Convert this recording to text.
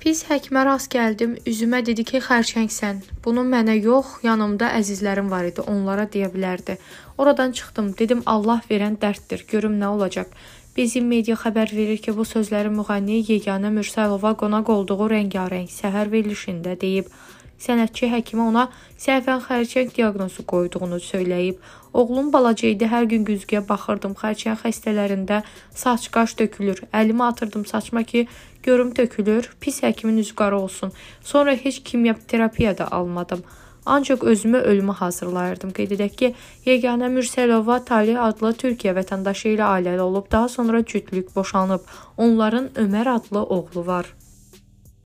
Pis həkimə rast gəldim. Üzümə dedi ki, xərçəngsən. Bunu mənə yox, yanımda əzizlərim var idi. Onlara deyə bilərdi. Oradan çıxdım. Dedim Allah verən dərddir. Görüm nə olacaq. Bizim media xəbər verir ki, bu sözləri müğənni Yeganə Mürsəlova qonaq olduğu Rəngarəng səhər verilişində deyib. Sənətçi həkimə ona səhvən xərçəng diaqnozu qoyduğunu söyləyib. Oğlum balaca idi, hər gün güzgüyə baxırdım. Xərçəng xəstələrində saç, qaş tökülür. Əlimi atırdım saçma ki, görüm tökülür. Pis həkimin üzü qara olsun. Sonra heç kimya terapiya da almadım. Ancaq özümü ölümə hazırlayırdım. Qeyd edək ki, Yeganə Mürsəlova Talih adlı Türkiyə vətəndaşı ilə ailəli olub. Daha sonra cütlük boşanıb. Onların Ömər adlı oğlu var.